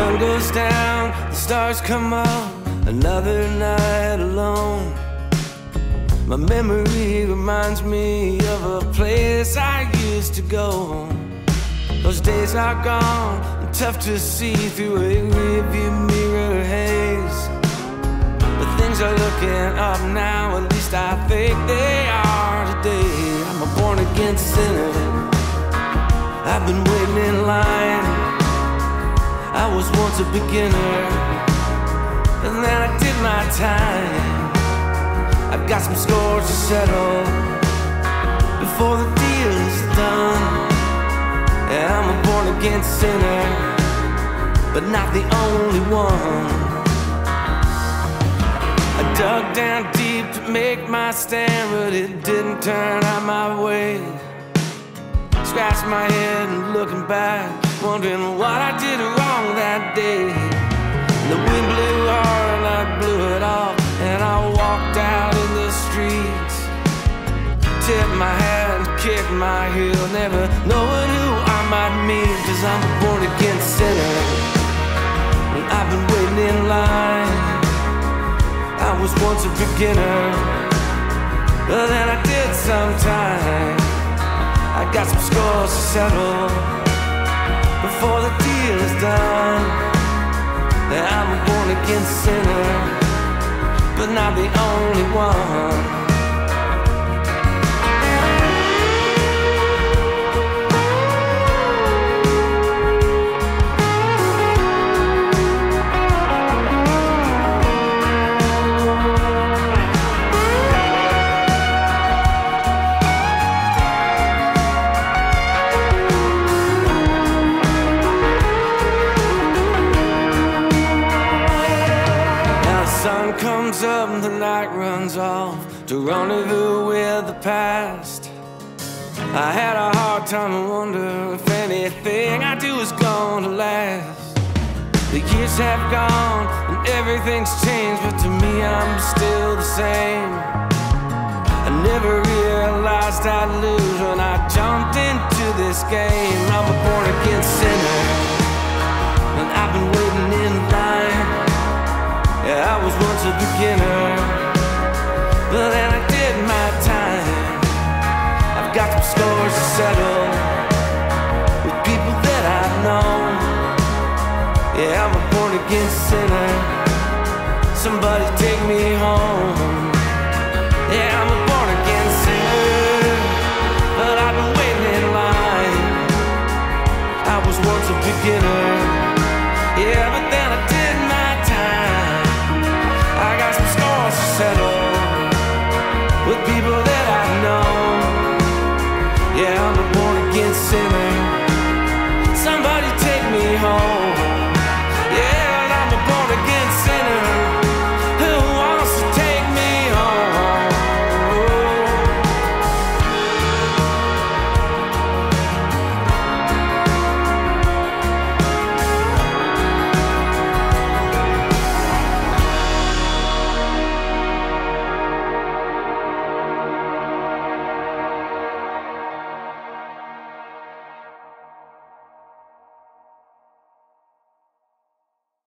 sun goes down, the stars come up, another night alone. My memory reminds me of a place I used to go. Those days are gone, tough to see through a rearview mirror haze. But things are looking up now, at least I think they are today. I'm a born again sinner. I've been waiting in line. I was once a beginner, and then I did my time. I've got some scores to settle before the deal is done. And I'm a born again sinner, but not the only one. I dug down deep to make my stand, but it didn't turn out my way. Scratched my head and looking back, wondering what I did Tipped my hat kicked my heel, never knowing who I might meet, cause I'm a born again sinner. And I've been waiting in line. I was once a beginner, but then I did some time. I got some scores to settle before the deal is done. And I'm a born again sinner, but not the only one. Comes up and the night runs off to rendezvous with the past. I had a hard time and wonder if anything I do is gonna last. The years have gone and everything's changed, but to me I'm still the same. I never realized I'd lose a beginner, but then I did my time. I've got some scores to settle with people that I've known. Yeah, I'm a born again sinner. Somebody take me home. Yeah, I'm a born again sinner,